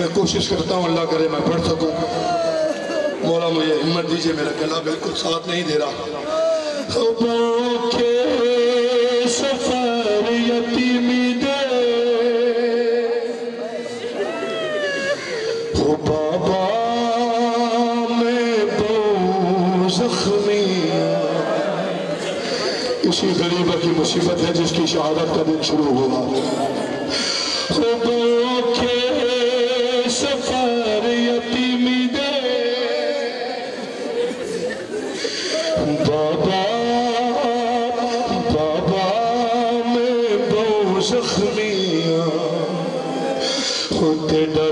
दे कोशिश करता हूँ, अल्लाह करे मैं पढ़ सकूँ। मौला मुझे हिम्मत दीजिए, मेरा गला बिल्कुल साथ नहीं दे रहा। दे बाबा, मैं बहु जख्मी इसी गरीब की मुसीबत है जिसकी शहादत का दिन शुरू हो सफ़र बाबा बाबा मैं बहु सीना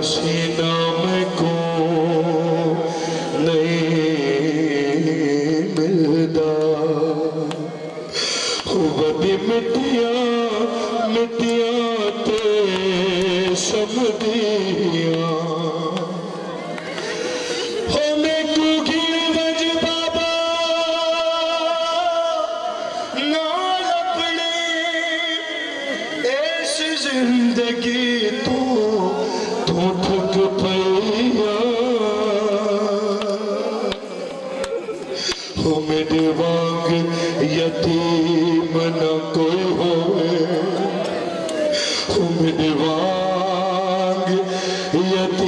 हो मेरे वांग यतीम न कोई होवे मेरे वांग यतीम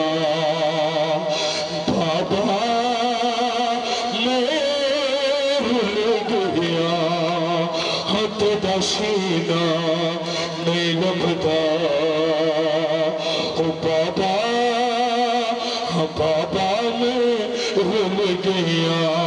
কেয়া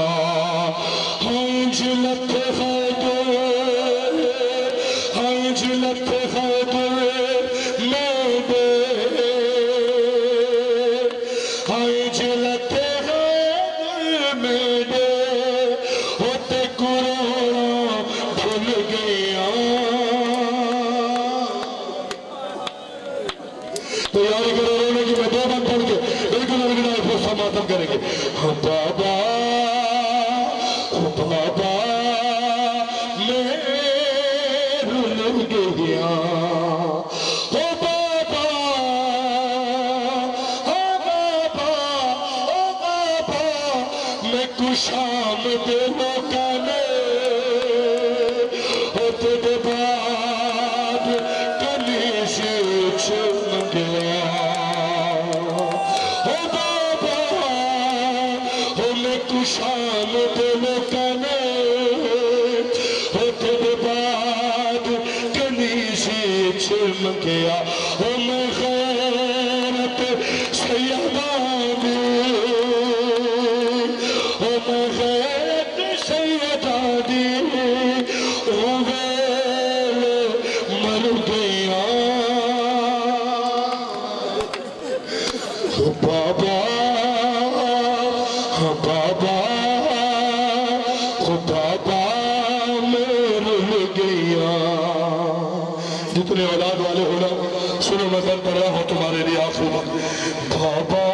ക്ഷീണിക്കുക जितने औलाद वाले हो ना सुनो मैं पढ़ रहा हूँ तुम्हारे लिए वक्त बाबा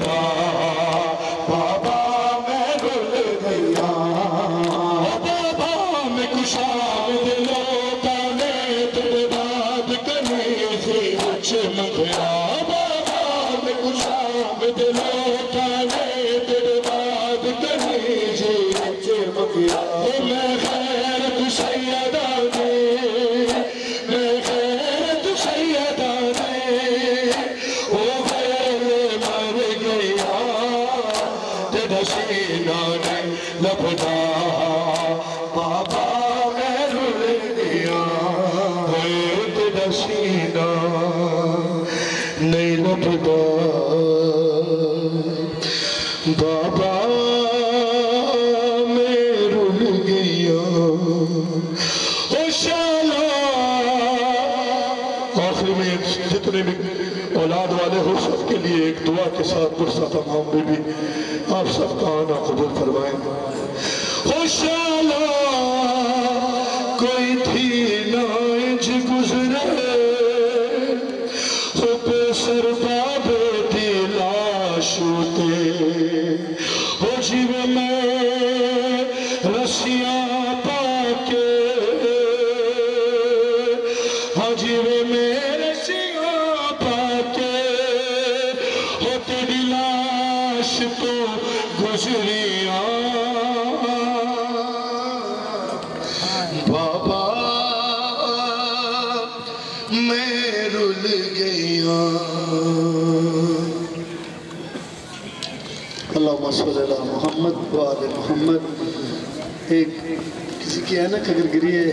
Oh. बाबा मैं जितने भी औलाद वाले हो लिए एक दुआ के साथ तमाम में भी आप सबका आना कबूल फरमाए। होशाला हो जीव में दी लाशूते हो जीव में रसियाँ मैं रुल गया अल्लाह मोहम्मद वाल मोहम्मद। एक किसी की ऐनक अगर गिरी है